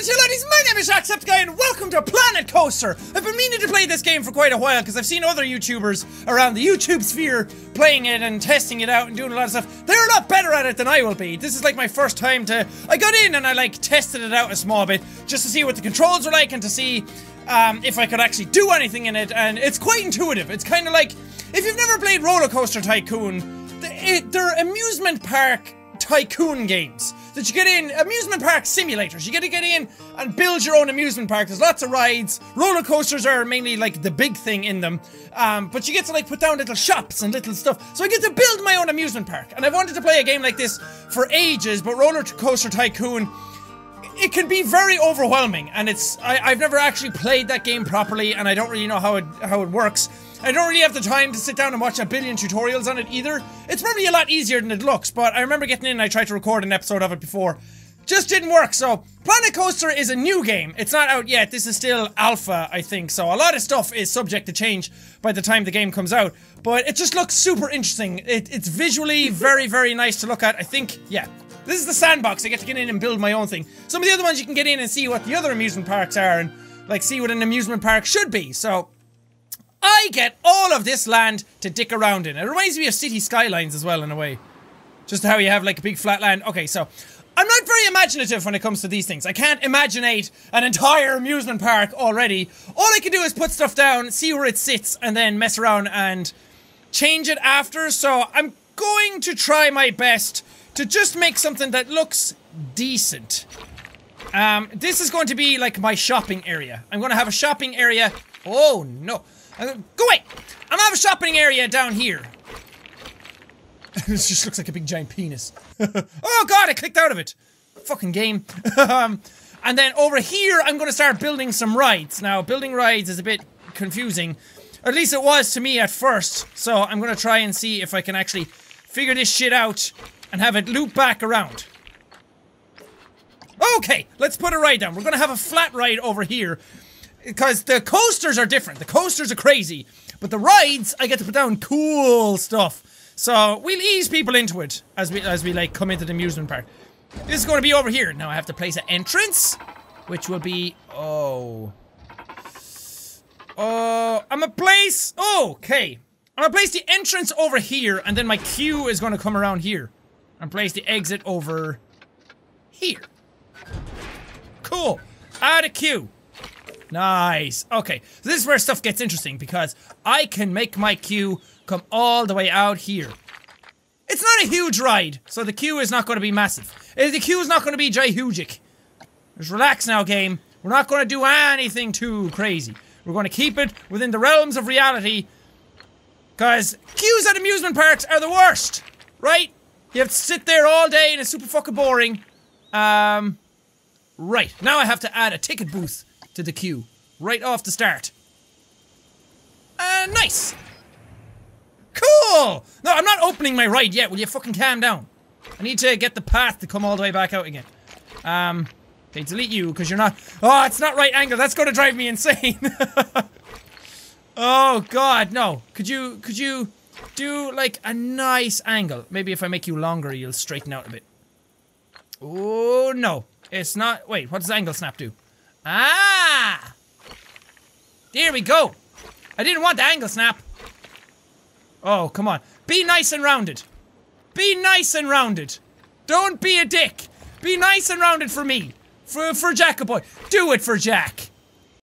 Hello, laddies. My name is Jacksepticeye, and welcome to Planet Coaster. I've been meaning to play this game for quite a while because I've seen other YouTubers around the YouTube sphere playing it and testing it out and doing a lot of stuff. They're a lot better at it than I will be. This is like my first time to. I got in and I like tested it out a small bit just to see what the controls were like and to see um, if I could actually do anything in it. And it's quite intuitive. It's kind of like if you've never played Roller Coaster Tycoon, they're amusement park tycoon games that you get in amusement park simulators. You get to get in and build your own amusement park. There's lots of rides. Roller coasters are mainly like the big thing in them. Um, but you get to like put down little shops and little stuff. So I get to build my own amusement park. And I've wanted to play a game like this for ages, but Roller Coaster Tycoon it can be very overwhelming and it's I, have never actually played that game properly and I don't really know how it how it works. I don't really have the time to sit down and watch a billion tutorials on it either. It's probably a lot easier than it looks, but I remember getting in and I tried to record an episode of it before. Just didn't work, so Planet Coaster is a new game. It's not out yet. This is still alpha, I think, so a lot of stuff is subject to change by the time the game comes out. But it just looks super interesting. It, it's visually very, very nice to look at. I think, yeah, this is the sandbox. I get to get in and build my own thing. Some of the other ones you can get in and see what the other amusement parks are and like see what an amusement park should be. So I get all of this land to dick around in. It reminds me of City Skylines as well, in a way. Just how you have like a big flat land. Okay, so I'm not very imaginative when it comes to these things. I can't imaginate an entire amusement park already. All I can do is put stuff down, see where it sits, and then mess around and change it after. So I'm going to try my best to just make something that looks decent. Um, this is going to be like my shopping area. I'm going to have a shopping area. Oh no. Uh, go away! I'm gonna have a shopping area down here. this just looks like a big giant penis. oh god, I clicked out of it! Fucking game. um, and then over here, I'm gonna start building some rides. Now, building rides is a bit confusing. Or at least it was to me at first. So I'm gonna try and see if I can actually figure this shit out and have it loop back around. Okay, let's put a ride down. We're gonna have a flat ride over here because the coasters are different. The coasters are crazy, but the rides I get to put down cool stuff. So we'll ease people into it as we as we like come into the amusement park. This is going to be over here. Now I have to place an entrance, which will be oh uh, oh I'm a place. Oh, okay, I'm gonna place the entrance over here, and then my queue is going to come around here, and place the exit over here. Cool. Add a queue. Nice. Okay, so this is where stuff gets interesting because I can make my queue come all the way out here. It's not a huge ride, so the queue is not going to be massive. Uh, the queue is not going to be gihugic. Just relax now, game. We're not going to do anything too crazy. We're going to keep it within the realms of reality. Because queues at amusement parks are the worst, right? You have to sit there all day and it's super fucking boring. Um, right. Now I have to add a ticket booth to the queue. Right off the start. Uh, nice! Cool! No, I'm not opening my ride yet. Will you fucking calm down? I need to get the path to come all the way back out again. Um, okay, delete you, because you're not- Oh, it's not right angle. That's gonna drive me insane. oh, God, no. Could you- could you do, like, a nice angle? Maybe if I make you longer, you'll straighten out a bit. Oh, no. It's not- wait, what does angle snap do? Ah! There we go. I didn't want the angle snap. Oh, come on. Be nice and rounded. Be nice and rounded. Don't be a dick. Be nice and rounded for me. For, for Jackaboy. Do it for Jack.